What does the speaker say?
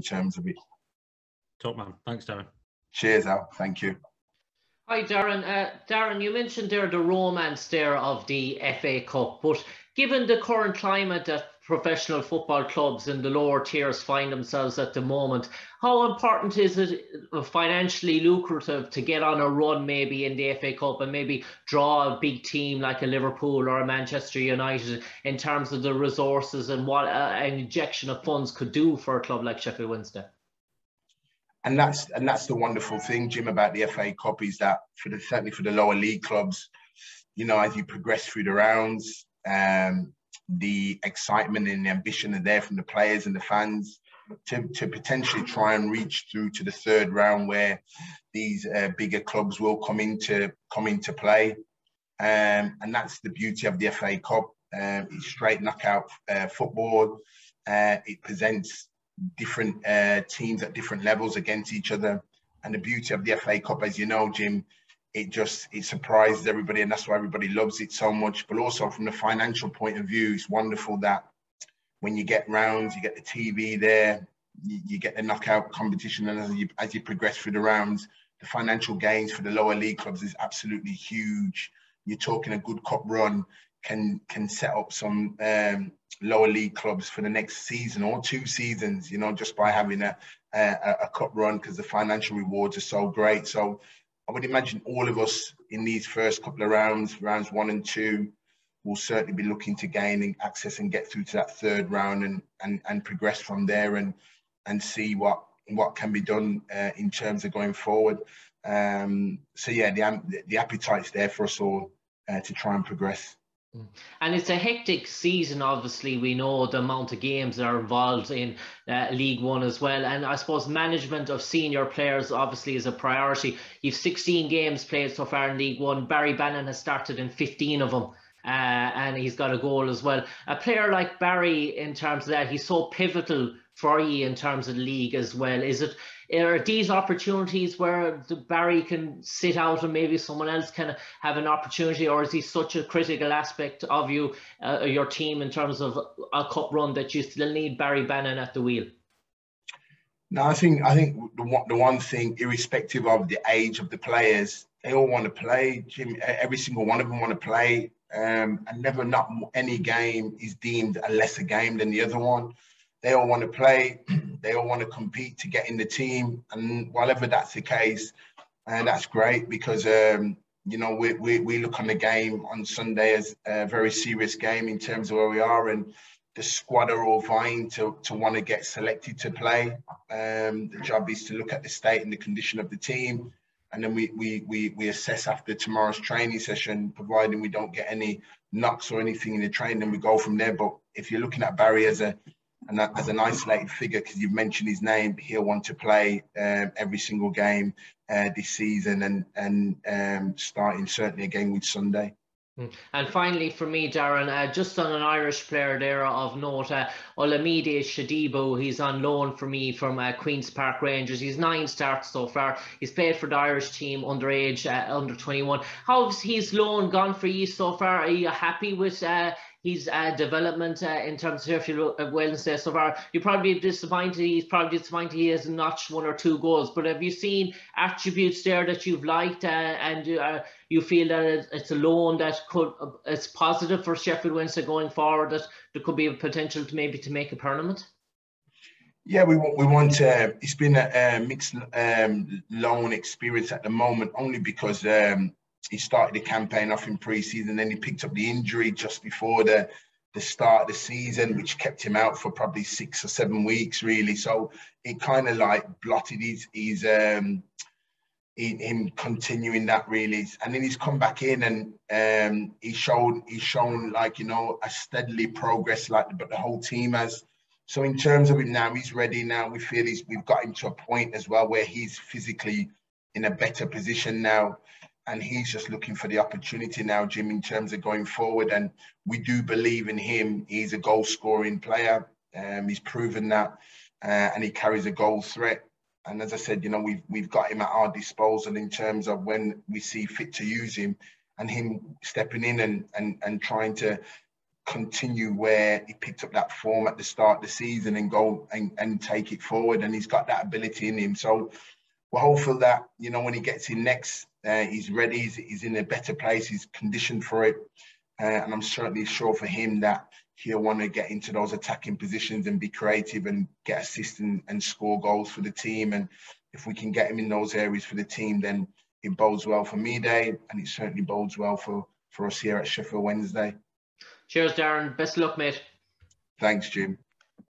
in terms of it. Top man. Thanks, Darren. Cheers, Al. Thank you. Hi, Darren. Uh, Darren, you mentioned there the romance there of the FA Cup, but given the current climate that professional football clubs in the lower tiers find themselves at the moment. How important is it uh, financially lucrative to get on a run maybe in the FA Cup and maybe draw a big team like a Liverpool or a Manchester United in terms of the resources and what an injection of funds could do for a club like Sheffield Wednesday? And that's and that's the wonderful thing, Jim, about the FA Cup is that for the certainly for the lower league clubs, you know, as you progress through the rounds, um, the excitement and the ambition are there from the players and the fans to, to potentially try and reach through to the third round where these uh, bigger clubs will come into come into play. Um, and that's the beauty of the FA Cup. Um, it's straight knockout uh, football. Uh, it presents different uh, teams at different levels against each other. And the beauty of the FA Cup, as you know, Jim, it just it surprises everybody and that's why everybody loves it so much. But also from the financial point of view it's wonderful that when you get rounds you get the tv there you, you get the knockout competition and as you, as you progress through the rounds the financial gains for the lower league clubs is absolutely huge. You're talking a good cup run can can set up some um, lower league clubs for the next season or two seasons you know just by having a a, a cup run because the financial rewards are so great. So I would imagine all of us in these first couple of rounds, rounds one and two, will certainly be looking to gain access and get through to that third round and and, and progress from there and and see what what can be done uh, in terms of going forward. Um, so yeah, the the appetite's there for us all uh, to try and progress. Mm. And it's a hectic season, obviously. We know the amount of games that are involved in uh, League One as well. And I suppose management of senior players obviously is a priority. You've 16 games played so far in League One. Barry Bannan has started in 15 of them. Uh, and he's got a goal as well. A player like Barry, in terms of that, he's so pivotal for you in terms of the league as well. Is it are these opportunities where the Barry can sit out and maybe someone else can have an opportunity, or is he such a critical aspect of you, uh, your team, in terms of a cup run that you still need Barry Bannan at the wheel? No, I think I think the one, the one thing, irrespective of the age of the players, they all want to play. Jim, every single one of them want to play, um, and never not any game is deemed a lesser game than the other one they all want to play, they all want to compete to get in the team, and whatever that's the case, and uh, that's great because um, you know we, we we look on the game on Sunday as a very serious game in terms of where we are, and the squad are all vying to to want to get selected to play. Um, the job is to look at the state and the condition of the team. And then we, we, we, we assess after tomorrow's training session, providing we don't get any knocks or anything in the training, and we go from there. But if you're looking at Barry as a and as an isolated figure, because you've mentioned his name, he'll want to play um, every single game uh, this season and and um, starting certainly again with Sunday. Hmm. And finally, for me, Darren, uh, just on an Irish player there of note, uh, Olamide Shodipo, he's on loan for me from uh, Queen's Park Rangers. He's nine starts so far. He's played for the Irish team underage, uh, under 21. How's his loan gone for you so far? Are you happy with uh, his uh, development uh, in terms of Sheffield Wednesday so far. You probably disappointed. He's probably disappointed he has notched one or two goals. But have you seen attributes there that you've liked uh, and uh, you feel that it's a loan that could uh, it's positive for Sheffield Wednesday going forward that there could be a potential to maybe to make a tournament? Yeah, we want. We want. Uh, it's been a, a mixed um, loan experience at the moment, only because um, he started the campaign off in pre-season, then he picked up the injury just before the the start of the season, which kept him out for probably six or seven weeks, really. So it kind of like blotted his his um him continuing that really, and then he's come back in and um he's shown he's shown like you know a steadily progress like but the whole team has. So in terms of him now, he's ready now. We feel he's we've got him to a point as well where he's physically in a better position now and he's just looking for the opportunity now, Jim, in terms of going forward. And we do believe in him. He's a goal scoring player. Um, he's proven that, uh, and he carries a goal threat. And as I said, you know, we've we've got him at our disposal in terms of when we see fit to use him, and him stepping in and and and trying to continue where he picked up that form at the start of the season and go and, and take it forward. And he's got that ability in him. So we're hopeful that, you know, when he gets in next, uh, he's ready, he's, he's, in a better place, he's conditioned for it. Uh, and I'm certainly sure for him that he'll want to get into those attacking positions and be creative and get assists and, and score goals for the team. And if we can get him in those areas for the team, then it bodes well for me day and it certainly bodes well for, for us here at Sheffield Wednesday. Cheers, Darren. Best luck, mate. Thanks, Jim.